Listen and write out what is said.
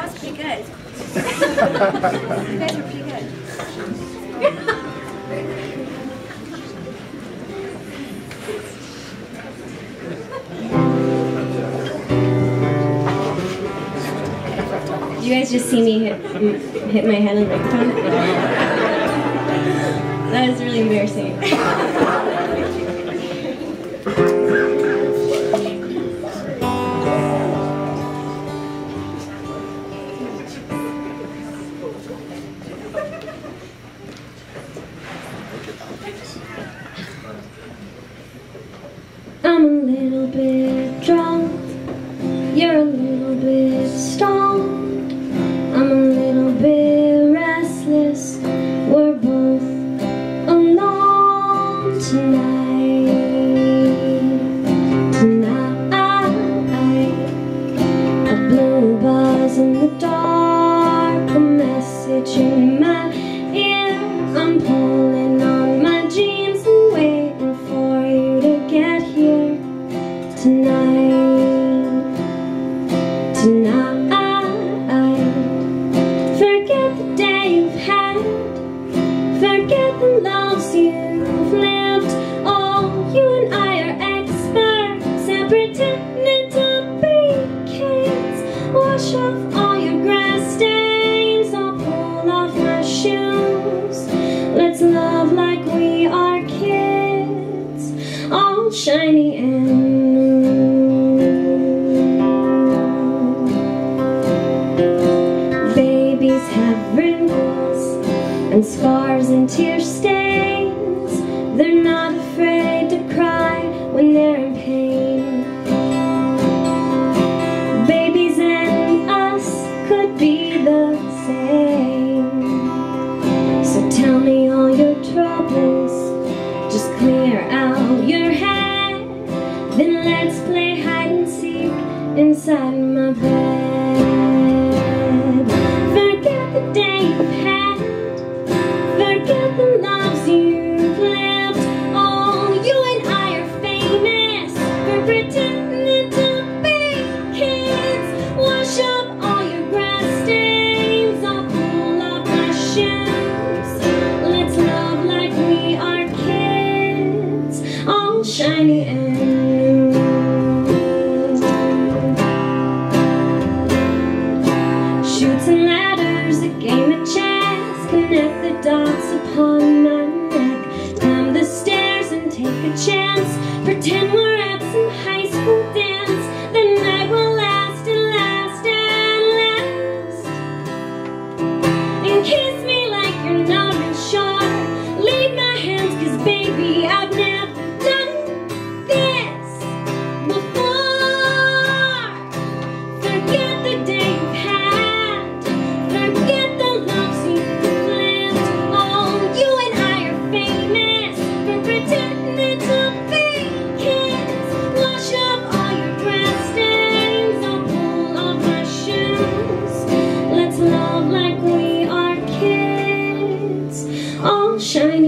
pretty good. you guys are pretty good. you guys just see me hit, hit my head on the microphone? that is really embarrassing. little bit drunk, you're a little bit stoned. I'm a little bit restless, we're both alone tonight. Tonight, a blue buzz in the dark, a message in my Wash all your grass stains, I'll pull off my shoes. Let's love like we are kids, all shiny and new. Babies have wrinkles and scars and tear stains. Forget the day you've had, forget the loves you've. Oh, you and I are famous for pretending to be kids. Wash up all your grass stains, pull my shoes. Let's love like we are kids, shiny all shiny and